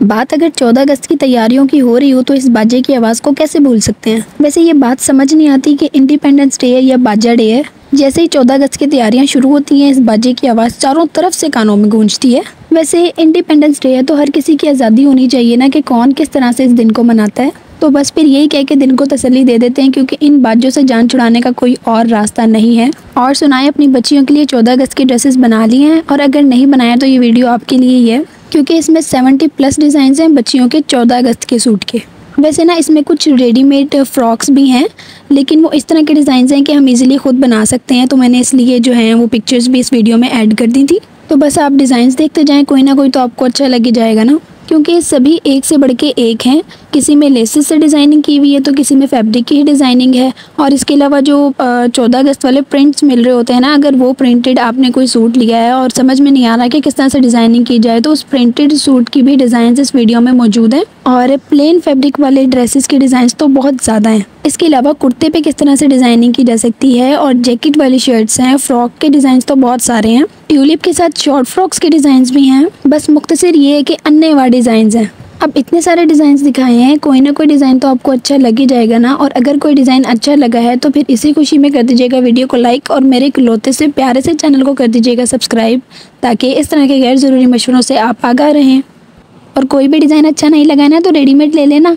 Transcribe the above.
बात अगर 14 अगस्त की तैयारियों की हो रही हो तो इस बाजे की आवाज़ को कैसे भूल सकते हैं? वैसे ये बात समझ नहीं आती कि इंडिपेंडेंस डे है या बाजा डे है। जैसे ही 14 अगस्त की तैयारियाँ शुरू होती हैं, इस बाजे की आवाज़ चारों तरफ़ से कानों में गूंजती है। वैसे इंडिपेंडेंस डे है तो हर किसी की आज़ादी होनी चाहिए ना कि कौन किस तरह से इस दिन को मनाता है। तो बस फिर यही कह के दिन को तसली दे देते हैं, क्योंकि इन बाजों से जान छुड़ाने का कोई और रास्ता नहीं है। और सुनाए, अपनी बच्चियों के लिए चौदह अगस्त की ड्रेसेस बना ली हैं। और अगर नहीं बनाया तो ये वीडियो आपके लिए ही है। क्योंकि इसमें सेवेंटी प्लस डिज़ाइन हैं बच्चियों के चौदह अगस्त के सूट के। वैसे ना, इसमें कुछ रेडीमेड फ्रॉक्स भी हैं, लेकिन वो इस तरह के डिज़ाइन हैं कि हम इजीली खुद बना सकते हैं तो मैंने इसलिए जो है वो पिक्चर्स भी इस वीडियो में ऐड कर दी थी। तो बस आप डिज़ाइन देखते जाएँ, कोई ना कोई तो आपको अच्छा लग ही जाएगा ना? क्योंकि सभी एक से बढ़ के एक हैं। किसी में लेसेस से डिज़ाइनिंग की हुई है तो किसी में फैब्रिक की ही डिज़ाइनिंग है। और इसके अलावा जो चौदह अगस्त वाले प्रिंट्स मिल रहे होते हैं ना, अगर वो प्रिंटेड आपने कोई सूट लिया है और समझ में नहीं आ रहा कि किस तरह से डिज़ाइनिंग की जाए तो उस प्रिंटेड सूट की भी डिज़ाइन इस वीडियो में मौजूद हैं। और प्लेन फैब्रिक वाले ड्रेसेस के डिज़ाइन तो बहुत ज़्यादा हैं। इसके अलावा कुर्ते पे किस तरह से डिज़ाइनिंग की जा सकती है और जैकेट वाली शर्ट्स हैं फ्रॉक के डिज़ाइन तो बहुत सारे हैं। ट्यूलिप के साथ शॉर्ट फ्रॉक्स के डिज़ाइन भी हैं। बस मुख्तसर ये है कि अन्य वाले डिज़ाइन हैं। अब इतने सारे डिज़ाइन दिखाए हैं, कोई ना कोई डिज़ाइन तो आपको अच्छा लग ही जाएगा ना? और अगर कोई डिज़ाइन अच्छा लगा है तो फिर इसी खुशी में कर दीजिएगा वीडियो को लाइक और मेरे इकलौते से प्यारे से चैनल को कर दीजिएगा सब्सक्राइब ताकि इस तरह के गैर ज़रूरी मशवरों से आप आगा रहें। और कोई भी डिज़ाइन अच्छा नहीं लगा ना तो रेडीमेड ले लेना।